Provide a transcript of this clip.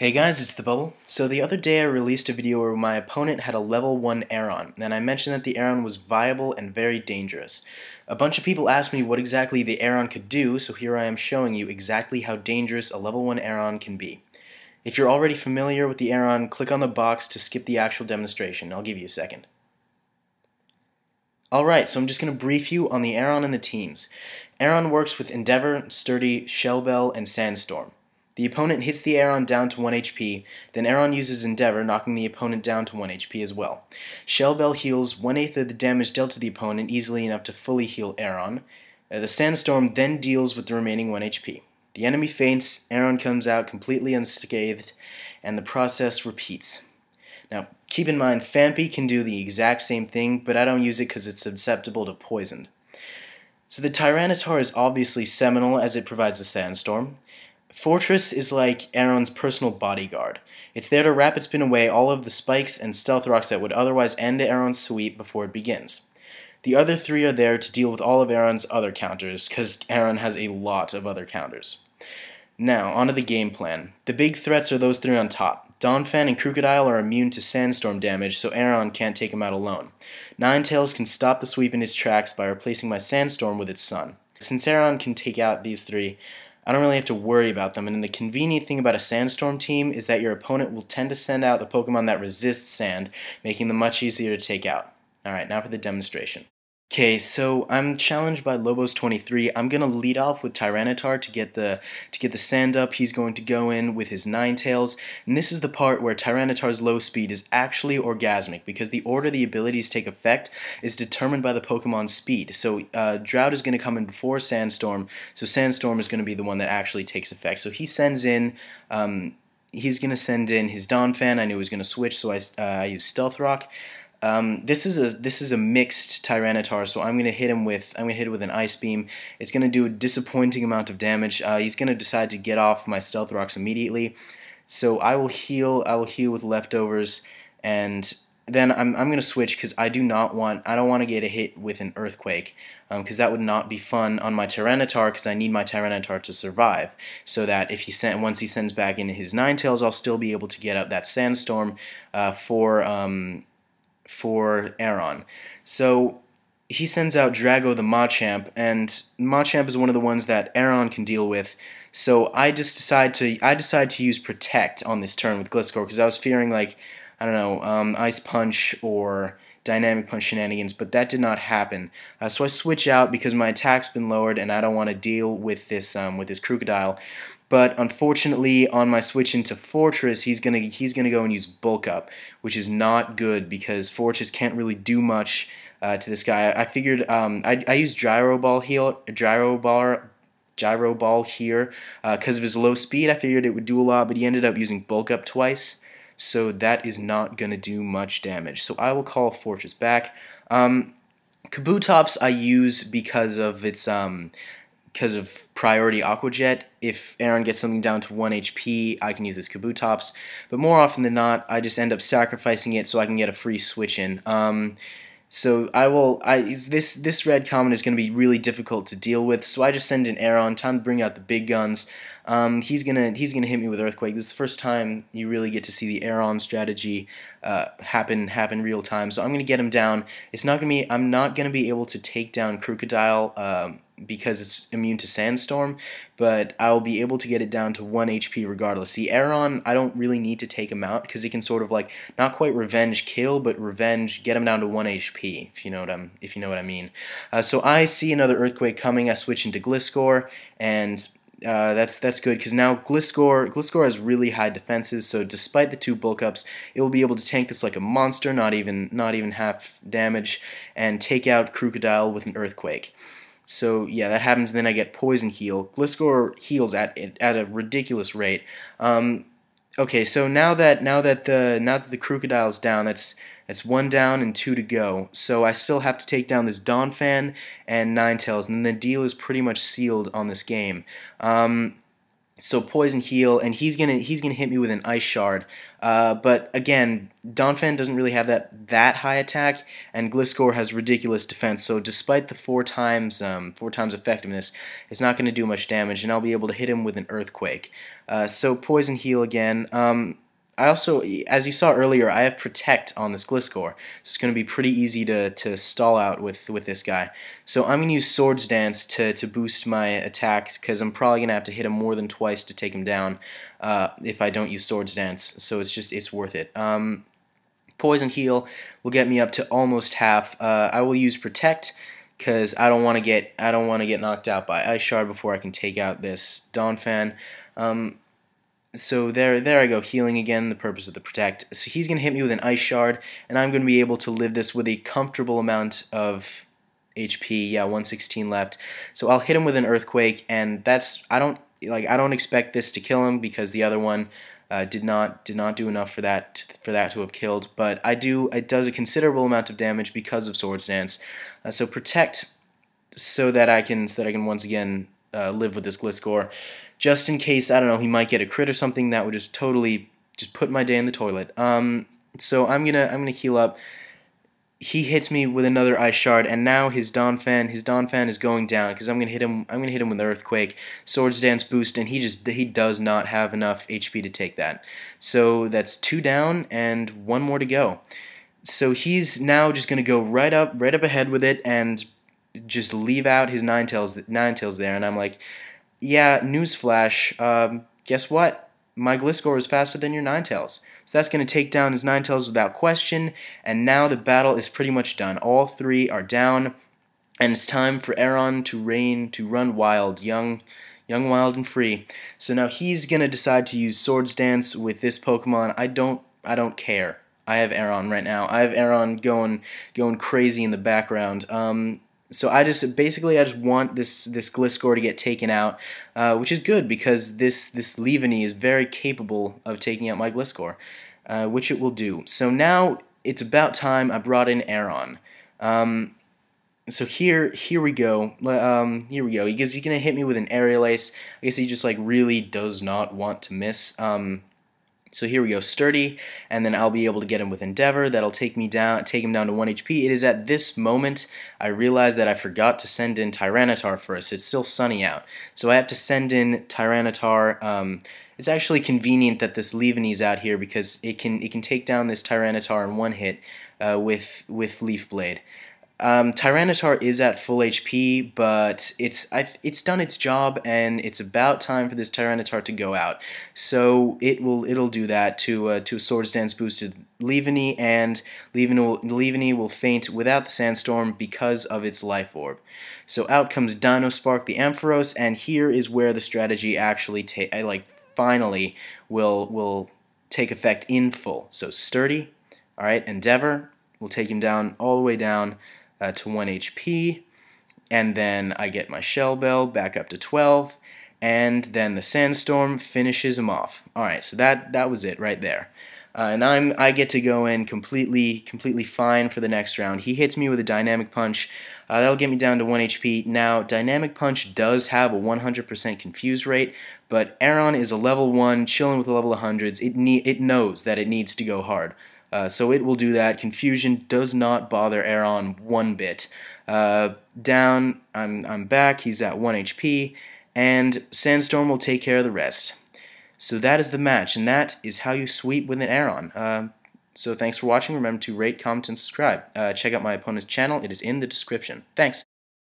Hey guys, it's The Bubble. So the other day I released a video where my opponent had a level 1 Aron, and I mentioned that the Aron was viable and very dangerous. A bunch of people asked me what exactly the Aron could do, so here I am showing you exactly how dangerous a level 1 Aron can be. If you're already familiar with the Aron, click on the box to skip the actual demonstration. I'll give you a second. Alright, so I'm just going to brief you on the Aron and the teams. Aron works with Endeavor, Sturdy, Shellbell, and Sandstorm. The opponent hits the Aron down to 1 HP, then Aron uses Endeavor, knocking the opponent down to 1 HP as well. Shellbell heals 1 8th of the damage dealt to the opponent easily enough to fully heal Aron. Uh, the Sandstorm then deals with the remaining 1 HP. The enemy faints, Aron comes out completely unscathed, and the process repeats. Now, keep in mind, Phanpy can do the exact same thing, but I don't use it because it's susceptible to poison. So the Tyranitar is obviously seminal as it provides a sandstorm. Forretress is like Aron's personal bodyguard. It's there to rapid spin away all of the spikes and stealth rocks that would otherwise end Aron's sweep before it begins. The other three are there to deal with all of Aron's other counters, because Aron has a lot of other counters. Now, onto the game plan. The big threats are those three on top. Donphan and Krookodile are immune to sandstorm damage, so Aron can't take them out alone. Ninetales can stop the sweep in its tracks by replacing my sandstorm with its sun. Since Aron can take out these three, I don't really have to worry about them. And the convenient thing about a Sandstorm team is that your opponent will tend to send out the Pokemon that resist Sand, making them much easier to take out. Alright, now for the demonstration. Okay, so I'm challenged by Loboz23. I'm gonna lead off with Tyranitar to get the to get the sand up. He's going to go in with his Ninetales, and this is the part where Tyranitar's low speed is actually orgasmic because the order the abilities take effect is determined by the Pokemon's speed. So uh, Drought is gonna come in before Sandstorm, so Sandstorm is gonna be the one that actually takes effect. So he sends in. Um, he's gonna send in his Donphan. I knew he was gonna switch, so I, uh, I use Stealth Rock. Um, this is a this is a mixed Tyranitar, so I'm gonna hit him with I'm gonna hit it with an Ice Beam. It's gonna do a disappointing amount of damage. Uh, he's gonna decide to get off my Stealth Rocks immediately, so I will heal. I will heal with leftovers, and then I'm I'm gonna switch because I do not want I don't want to get a hit with an Earthquake because um, that would not be fun on my Tyranitar because I need my Tyranitar to survive so that if he sent once he sends back in his Ninetales, I'll still be able to get out that Sandstorm uh, for um, for Aron. So he sends out Drago the Machamp, and Machamp is one of the ones that Aron can deal with. So I just decide to I decide to use Protect on this turn with Gliscor because I was fearing like I don't know um, Ice Punch or Dynamic Punch shenanigans, but that did not happen. Uh, so I switch out because my attack's been lowered and I don't want to deal with this um, with this Krookodile. But unfortunately, on my switch into Forretress, he's gonna he's gonna go and use Bulk Up, which is not good because Forretress can't really do much uh, to this guy. I figured um, I I used Gyro Ball here, Gyro Ball, Gyro Ball here because uh, of his low speed. I figured it would do a lot, but he ended up using Bulk Up twice, so that is not gonna do much damage. So I will call Forretress back. Um, Kabutops I use because of its um, because of priority Aqua Jet. If Aron gets something down to 1 HP, I can use this Kabutops. But more often than not, I just end up sacrificing it so I can get a free switch in. Um, so I will. I this this red common is going to be really difficult to deal with. So I just send in Aron. Time to bring out the big guns. Um, he's gonna he's gonna hit me with Earthquake. This is the first time you really get to see the Aron strategy uh, happen happen real time. So I'm gonna get him down. It's not gonna be. I'm not gonna be able to take down Krookodile. Um, because it's immune to Sandstorm, but I'll be able to get it down to 1 HP regardless. See, Aron, I don't really need to take him out because he can sort of like, not quite revenge kill, but revenge get him down to 1 HP, if you know what, I'm, if you know what I mean. Uh, so I see another Earthquake coming, I switch into Gliscor, and uh, that's that's good because now Gliscor Gliscor has really high defenses. So despite the two bulk ups, it will be able to tank this like a monster, not even not even half damage, and take out Krookodile with an Earthquake. So yeah, that happens. Then I get poison heal. Gliscor heals at at a ridiculous rate. Um, okay, so now that now that the now that the Krookodile's down, that's that's one down and two to go. So I still have to take down this Donphan and Ninetales, and the deal is pretty much sealed on this game. Um, so poison heal, and he's gonna he's gonna hit me with an ice shard. Uh, but again, Donphan doesn't really have that that high attack, and Gliscor has ridiculous defense. So despite the four times um, four times effectiveness, it's not gonna do much damage, and I'll be able to hit him with an earthquake. Uh, so poison heal again. Um, I also, as you saw earlier, I have Protect on this Gliscor, so it's going to be pretty easy to, to stall out with, with this guy. So I'm going to use Swords Dance to, to boost my attacks, because I'm probably going to have to hit him more than twice to take him down uh, if I don't use Swords Dance, so it's just, it's worth it. Um, Poison Heal will get me up to almost half. Uh, I will use Protect, because I don't want to get I don't want to get knocked out by Ice Shard before I can take out this Donphan. Um, so there, there I go, healing again, the purpose of the protect. So he's going to hit me with an ice shard, and I'm going to be able to live this with a comfortable amount of HP. Yeah, 116 left. So I'll hit him with an earthquake, and that's I don't like I don't expect this to kill him because the other one uh, did not did not do enough for that for that to have killed. But I do it does a considerable amount of damage because of Swords Dance. Uh, so protect so that I can so that I can once again uh, live with this Gliscor, just in case I don't know he might get a crit or something that would just totally just put my day in the toilet. Um, so I'm gonna I'm gonna heal up. He hits me with another ice shard, and now his Donphan his Donphan is going down because I'm gonna hit him I'm gonna hit him with earthquake, swords dance boost, and he just he does not have enough HP to take that. So that's two down and one more to go. So he's now just gonna go right up right up ahead with it and just leave out his Ninetales nine tails there, and I'm like, yeah, newsflash. Um, guess what? My Gliscor is faster than your Ninetales. So that's going to take down his Ninetales without question, and now the battle is pretty much done. All three are down, and it's time for Aron to reign, to run wild, young, young, wild, and free. So now he's going to decide to use Swords Dance with this Pokemon. I don't, I don't care. I have Aron right now. I have Aron going, going crazy in the background. Um, so I just basically I just want this this Gliscor to get taken out, uh, which is good because this this Leavanny is very capable of taking out my Gliscor, uh, which it will do. So now it's about time I brought in Aron. Um, so here here we go. Um, here we go. Because he's gonna hit me with an aerial ace. I guess he just like really does not want to miss. Um, so here we go, sturdy, and then I'll be able to get him with endeavor. That'll take me down, take him down to one HP. It is at this moment I realize that I forgot to send in Tyranitar first. It's still sunny out, so I have to send in Tyranitar. Um, it's actually convenient that this Leavanny's out here because it can it can take down this Tyranitar in one hit uh, with with Leaf Blade. Um, Tyranitar is at full HP, but it's I've, it's done its job, and it's about time for this Tyranitar to go out. So it will it'll do that to uh, to Swords Dance boosted Leavanny, and Leavanny will, will faint without the Sandstorm because of its Life Orb. So out comes Dino Spark the Ampharos, and here is where the strategy actually take like finally will will take effect in full. So Sturdy, all right, Endeavor will take him down all the way down uh, to 1 HP, and then I get my Shell Bell back up to 12, and then the Sandstorm finishes him off. Alright, so that, that was it right there. Uh, and I'm I get to go in completely completely fine for the next round. He hits me with a dynamic punch. Uh, that'll get me down to 1 HP. Now, dynamic punch does have a 100% confuse rate, but Aron is a level 1, chilling with a level 100s. It it knows that it needs to go hard. Uh, so it will do that. Confusion does not bother Aron one bit. Uh, down, I'm, I'm back. He's at 1 HP. And Sandstorm will take care of the rest. So that is the match, and that is how you sweep with an Aron. Uh, so thanks for watching. Remember to rate, comment, and subscribe. Uh, check out my opponent's channel. It is in the description. Thanks.